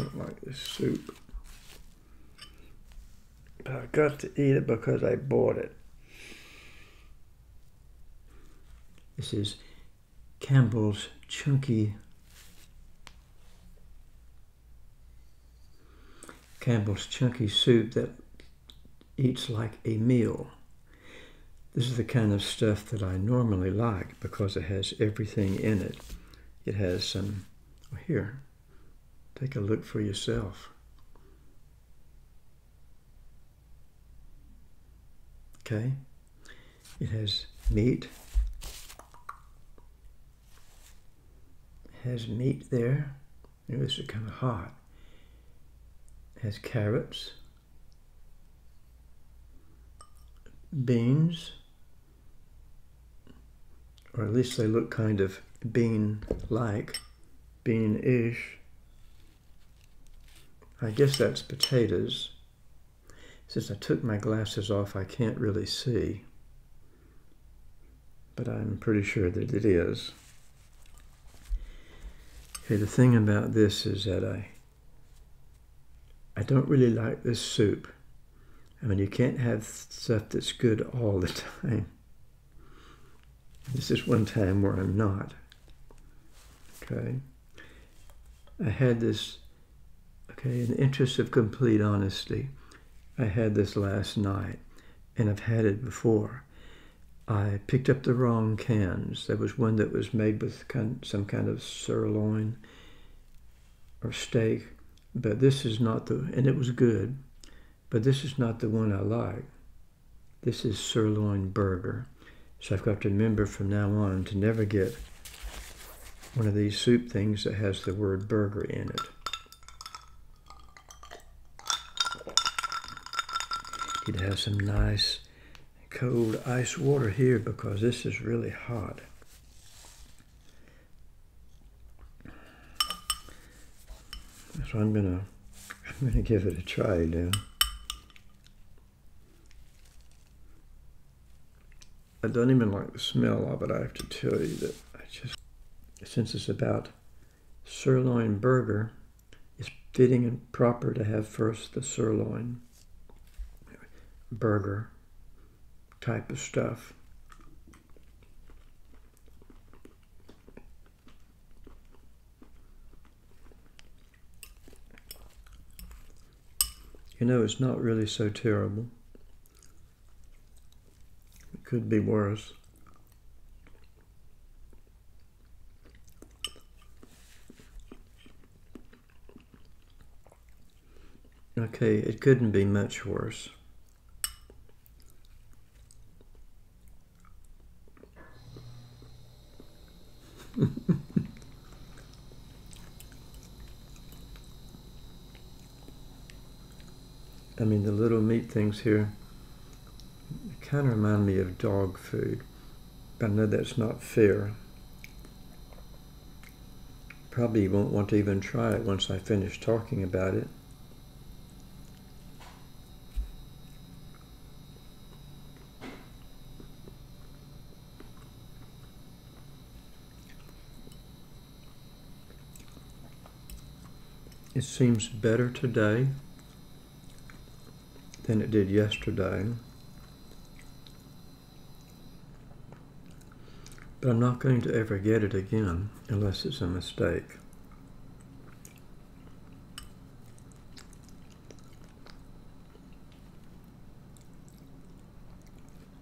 don't like this soup. But I got to eat it because I bought it. This is Campbell's Chunky Campbell's Chunky Soup that eats like a meal. This is the kind of stuff that I normally like because it has everything in it. It has some, well, here, take a look for yourself. Okay, it has meat, it has meat there. This is kind of hot. It has carrots, beans, or at least they look kind of bean-like, bean-ish. I guess that's potatoes. Since I took my glasses off, I can't really see, but I'm pretty sure that it is. Okay, the thing about this is that I I don't really like this soup. I mean, you can't have stuff that's good all the time. This is one time where I'm not. Okay. I had this, okay, in the interest of complete honesty, I had this last night, and I've had it before. I picked up the wrong cans. There was one that was made with some kind of sirloin or steak, but this is not the, and it was good, but this is not the one I like. This is sirloin burger. So I've got to remember from now on to never get one of these soup things that has the word burger in it. Have some nice cold ice water here because this is really hot. So I'm gonna I'm gonna give it a try now. I don't even like the smell of it. I have to tell you that I just, since it's about sirloin burger, it's fitting and proper to have first the sirloin burger type of stuff. You know, it's not really so terrible. It could be worse. Okay, it couldn't be much worse. I mean, the little meat things here kind of remind me of dog food, but I know that's not fair. Probably won't want to even try it once I finish talking about it. It seems better today than it did yesterday. But I'm not going to ever get it again unless it's a mistake.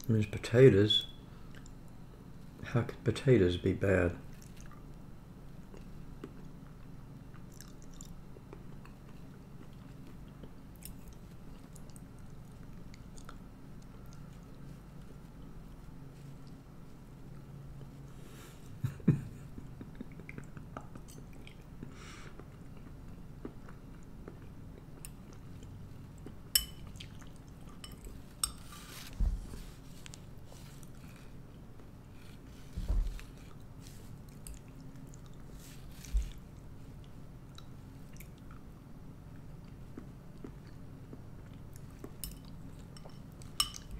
There's potatoes. How could potatoes be bad?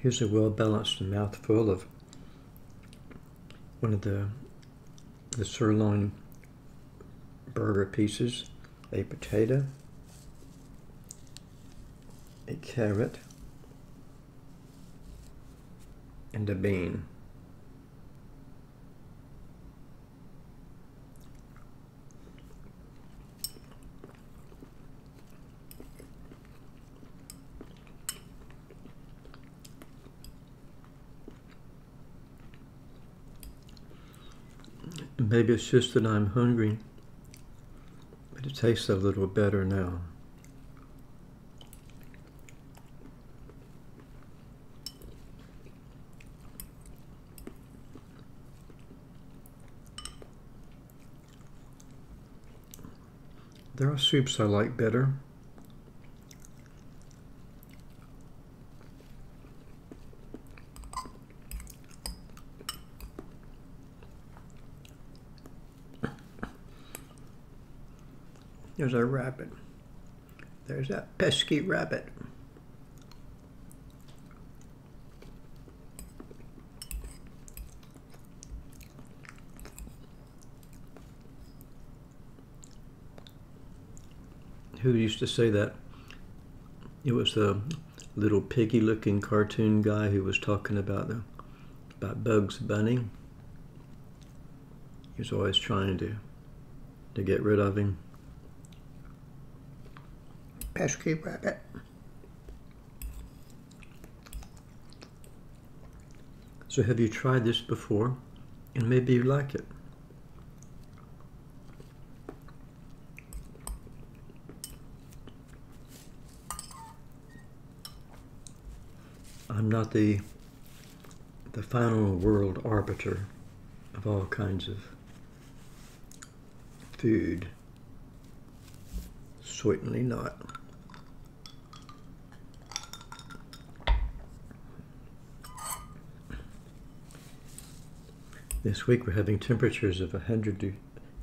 Here's a well-balanced mouthful of one of the, the sirloin burger pieces, a potato, a carrot, and a bean. Maybe it's just that I'm hungry, but it tastes a little better now. There are soups I like better. There's a rabbit. There's that pesky rabbit. Who used to say that? It was the little piggy looking cartoon guy who was talking about the about Bugs Bunny. He was always trying to to get rid of him pesky rabbit. So have you tried this before? And maybe you like it. I'm not the the final world arbiter of all kinds of food. Certainly not. This week we're having temperatures of 100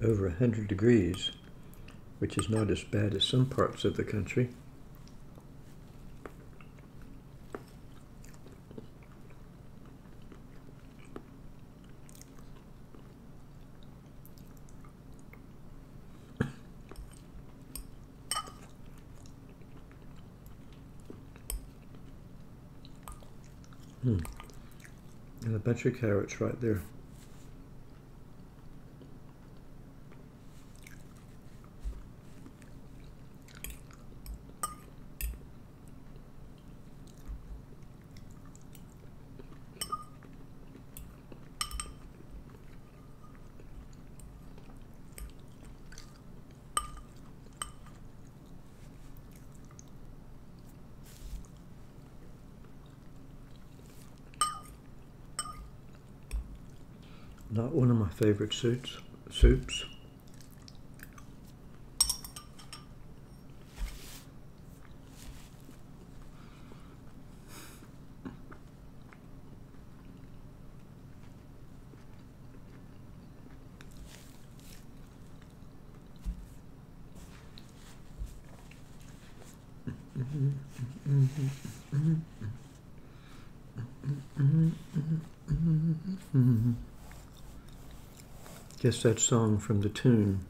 over 100 degrees, which is not as bad as some parts of the country. Hmm. And a bunch of carrots right there. Not one of my favorite soups. soups. Guess that song from the tune.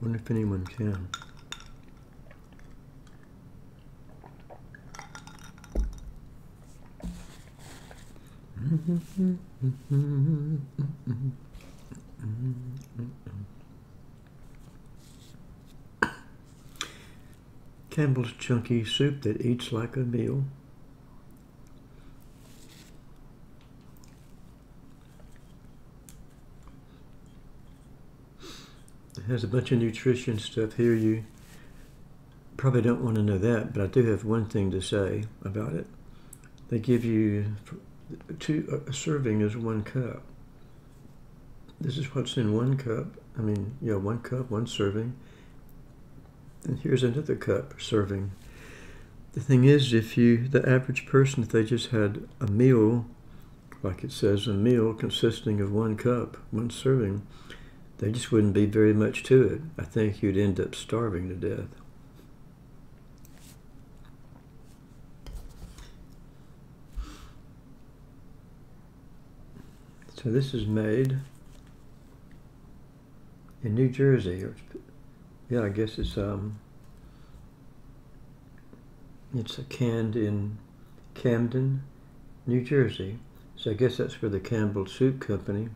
Wonder if anyone can. Campbell's chunky soup that eats like a meal. Has a bunch of nutrition stuff here. You probably don't want to know that, but I do have one thing to say about it. They give you two, a serving is one cup. This is what's in one cup. I mean, yeah, one cup, one serving. And here's another cup serving. The thing is, if you, the average person, if they just had a meal, like it says, a meal consisting of one cup, one serving, there just wouldn't be very much to it. I think you'd end up starving to death. So this is made in New Jersey. Yeah, I guess it's um, it's a canned in Camden, New Jersey. So I guess that's where the Campbell Soup Company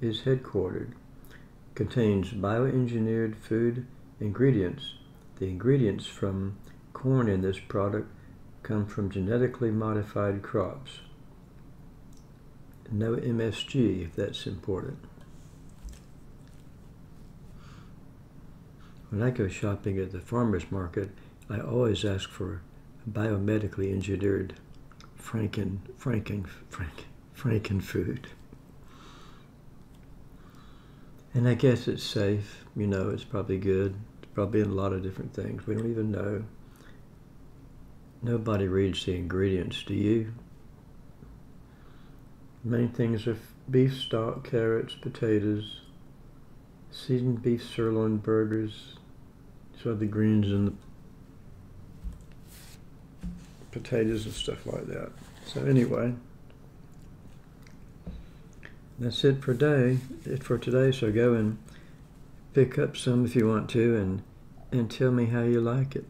is headquartered. Contains bioengineered food ingredients. The ingredients from corn in this product come from genetically modified crops. No MSG, if that's important. When I go shopping at the farmer's market, I always ask for biomedically engineered Franken, Franken, Frank, Franken food. And I guess it's safe, you know, it's probably good. It's probably in a lot of different things. We don't even know. Nobody reads the ingredients, do you? Main things are beef stock, carrots, potatoes, seasoned beef sirloin burgers. So the greens and the potatoes and stuff like that. So anyway, that's it for day. It for today. So go and pick up some if you want to, and and tell me how you like it.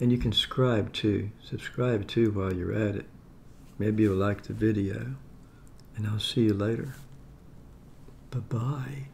And you can subscribe too. Subscribe too while you're at it. Maybe you'll like the video. And I'll see you later. Bye bye.